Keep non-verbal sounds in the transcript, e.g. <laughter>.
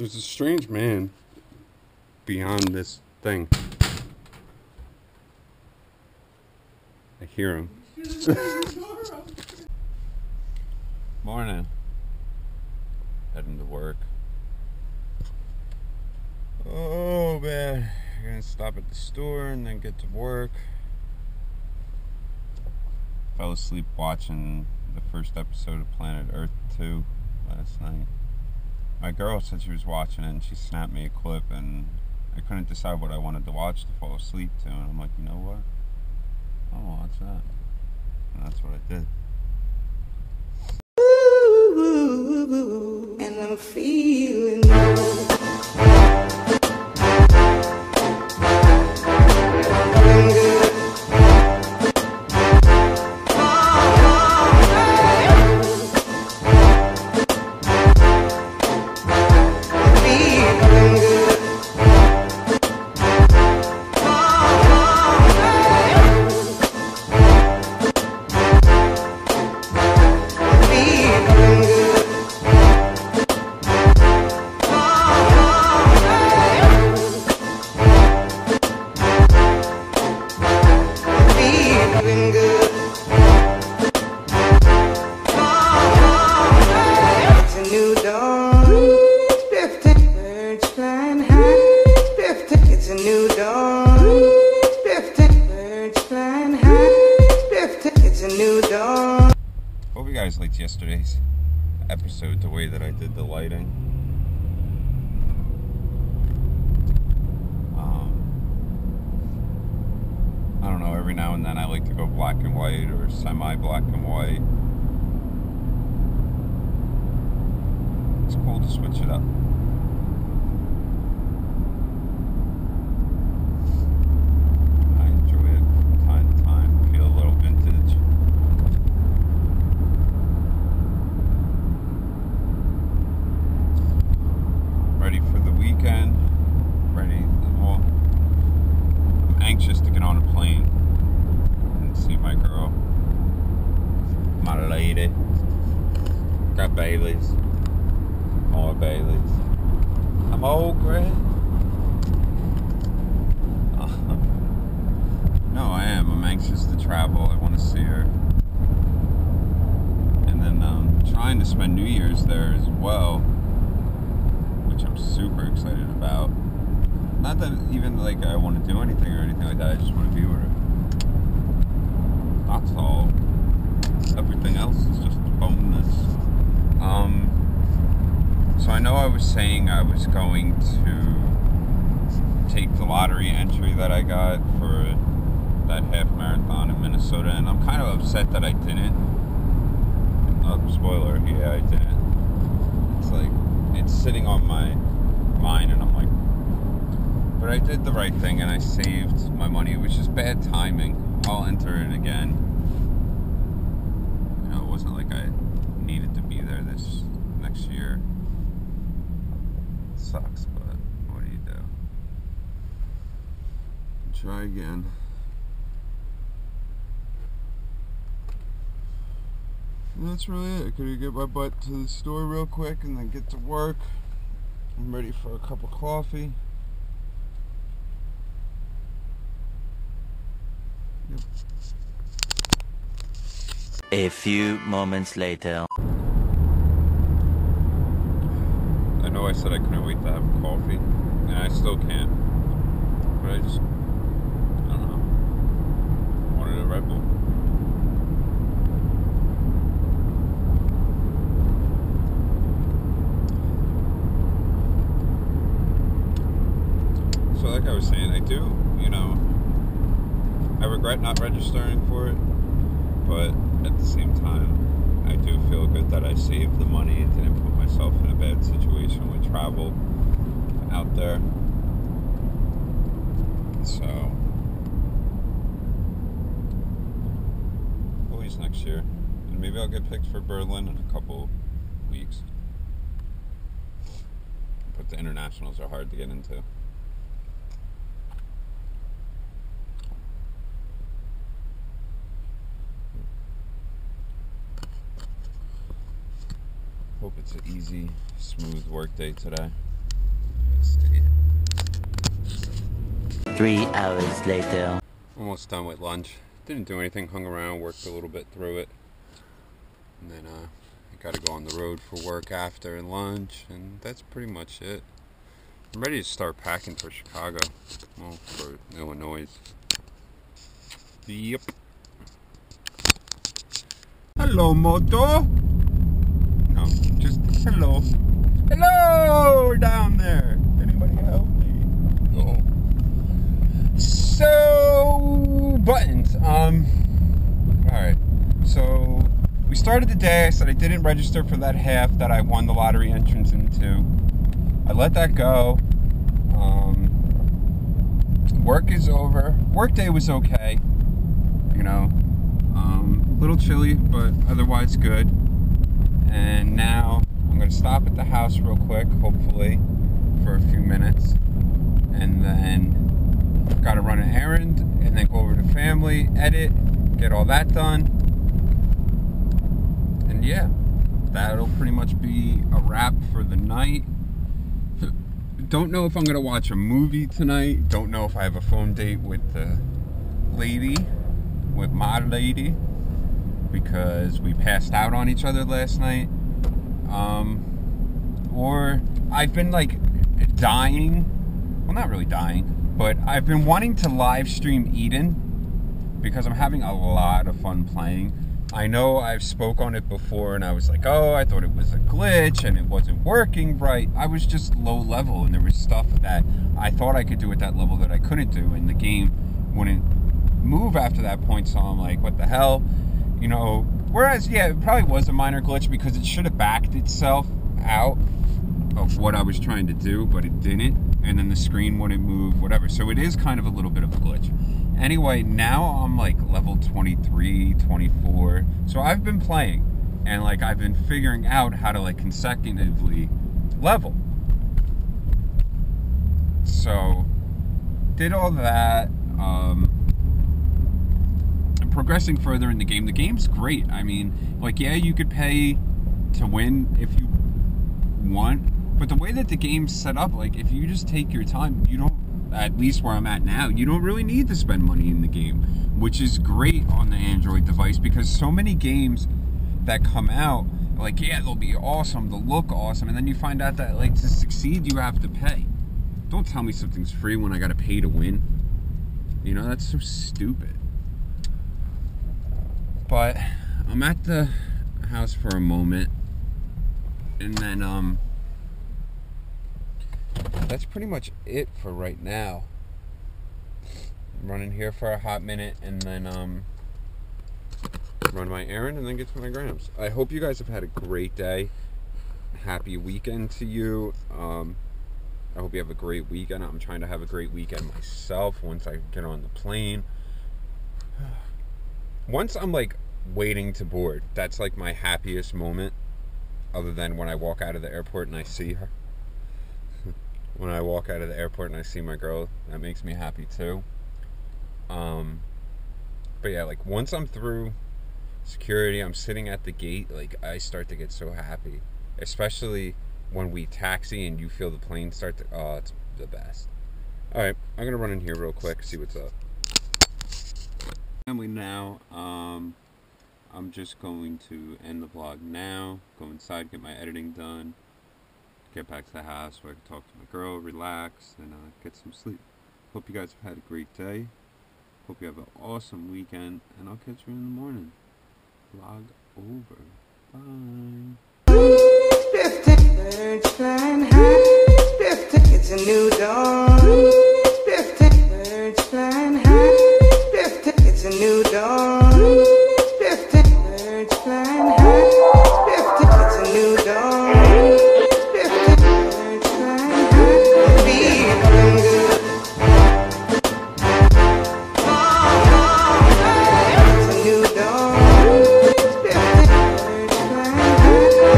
There's a strange man beyond this thing. I hear him. <laughs> Morning. Heading to work. Oh man, I'm gonna stop at the store and then get to work. Fell asleep watching the first episode of Planet Earth 2 last night. My girl said she was watching it and she snapped me a clip and I couldn't decide what I wanted to watch to fall asleep to and I'm like, you know what? I'll watch that. And that's what I did. and I'm feeling yesterday's episode, the way that I did the lighting. Um, I don't know, every now and then I like to go black and white or semi black and white. It's cool to switch it up. I enjoy it from time to time, feel a little vintage. ready for the weekend. Ready. Well, I'm anxious to get on a plane and see my girl, lady. Got Bailey's, more Bailey's. I'm old, Greg. no, I am. I'm anxious to travel. I want to see her. And then um, trying to spend New Year's there as well which I'm super excited about. Not that even like I want to do anything or anything like that. I just want to be with her. That's all. Everything else is just. Um. So I know I was saying I was going to take the lottery entry that I got for that half marathon in Minnesota, and I'm kind of upset that I didn't. Oh, spoiler! Yeah, I didn't. It's like it's sitting on my mind and I'm like but I did the right thing and I saved my money which is bad timing I'll enter it again wasn't like I needed to be there this next year it sucks but what do you do try again And that's really it. Could get my butt to the store real quick and then get to work. I'm ready for a cup of coffee. Yep. A few moments later. I know I said I couldn't wait to have coffee, and I still can't. But I just, I don't know. Wanted a Red Bull. So, like I was saying, I do, you know, I regret not registering for it, but at the same time, I do feel good that I saved the money and didn't put myself in a bad situation with travel out there. So, always next year. And maybe I'll get picked for Berlin in a couple weeks. But the internationals are hard to get into. Hope it's an easy, smooth work day today. Three hours later. Almost done with lunch. Didn't do anything. Hung around, worked a little bit through it, and then uh, I got to go on the road for work after and lunch, and that's pretty much it. I'm ready to start packing for Chicago. Well, for Illinois. Yep. Hello, Moto. Hello. Hello down there. Anybody help me? No. So buttons. Um. All right. So we started the day. I said I didn't register for that half that I won the lottery entrance into. I let that go. Um, work is over. Work day was okay. You know, um, a little chilly, but otherwise good. And now going to stop at the house real quick, hopefully, for a few minutes. And then got to run an errand and then go over to family, edit, get all that done. And yeah, that'll pretty much be a wrap for the night. <laughs> Don't know if I'm gonna watch a movie tonight. Don't know if I have a phone date with the lady, with my lady, because we passed out on each other last night. Um, or I've been like dying. Well, not really dying, but I've been wanting to live stream Eden because I'm having a lot of fun playing. I know I've spoke on it before and I was like, oh, I thought it was a glitch and it wasn't working right. I was just low level and there was stuff that I thought I could do at that level that I couldn't do and the game wouldn't move after that point. So I'm like, what the hell? You know, whereas, yeah, it probably was a minor glitch because it should have backed itself out of what I was trying to do, but it didn't. And then the screen wouldn't move, whatever. So it is kind of a little bit of a glitch. Anyway, now I'm like level 23, 24. So I've been playing and like I've been figuring out how to like consecutively level. So did all that. Um, progressing further in the game. The game's great. I mean, like yeah, you could pay to win if you want, but the way that the game's set up, like if you just take your time, you don't at least where I'm at now, you don't really need to spend money in the game, which is great on the Android device because so many games that come out, like, yeah, they'll be awesome, they'll look awesome, and then you find out that, like, to succeed, you have to pay. Don't tell me something's free when I gotta pay to win. You know, that's so stupid. But I'm at the house for a moment, and then, um, that's pretty much it for right now. I'm running here for a hot minute and then um run my errand and then get to my grams. I hope you guys have had a great day. Happy weekend to you. Um I hope you have a great weekend. I'm trying to have a great weekend myself once I get on the plane. <sighs> <sighs> Once I'm like waiting to board, that's like my happiest moment other than when I walk out of the airport and I see her <laughs> when I walk out of the airport and I see my girl, that makes me happy too. Um, but yeah, like once I'm through security, I'm sitting at the gate, like I start to get so happy, especially when we taxi and you feel the plane start to, oh, it's the best. All right, I'm gonna run in here real quick, see what's up. Family now, um, I'm just going to end the vlog now, go inside, get my editing done get back to the house where I can talk to my girl, relax, and uh, get some sleep. Hope you guys have had a great day. Hope you have an awesome weekend, and I'll catch you in the morning. Vlog over. Bye. It's a new dawn. new dawn.